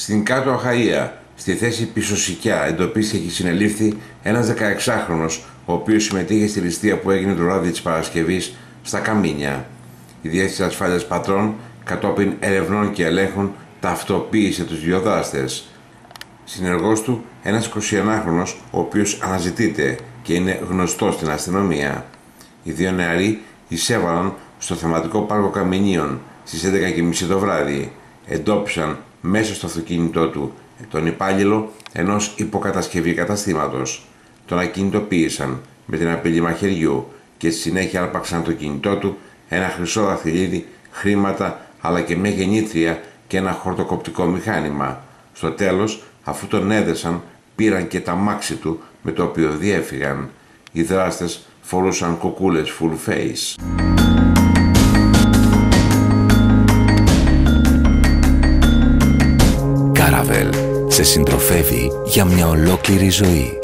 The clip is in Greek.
Στην κάτω Αχαΐα, στη θέση Πισωσικιά, εντοπίστηκε και συνελήφθη ένας 16χρονος, ο οποίος συμμετείχε στη ληστεία που έγινε το βράδυ της Παρασκευής στα Καμίνια. Η Διεύθυνση Ασφάλειας Πατρών, κατόπιν ερευνών και ελέγχων, ταυτοποίησε τους δύο δράστες. Συνεργός του, ένας 21χρονος, ο οποίος αναζητείται και είναι γνωστός στην αστυνομία. Οι δύο νεαροί εισέβαλαν στο θεματικό πάρκο Καμινίων στις 11.30 το βράδυ. Εντόπισαν μέσα στο αυτοκίνητό του τον υπάλληλο ενός υποκατασκευή καταστήματος. Τον ακινητοποίησαν με την απειλή μαχαιριού και στη συνέχεια άρπαξαν το κινητό του, ένα χρυσό δαχτυλίδι, χρήματα αλλά και μια γεννήτρια και ένα χορτοκοπτικό μηχάνημα. Στο τέλος, αφού τον έδεσαν, πήραν και τα μάξι του με το οποίο διέφυγαν. Οι δράστες φορούσαν κοκούλες full face. Κάραβελ σε συντροφεύει για μια ολόκληρη ζωή.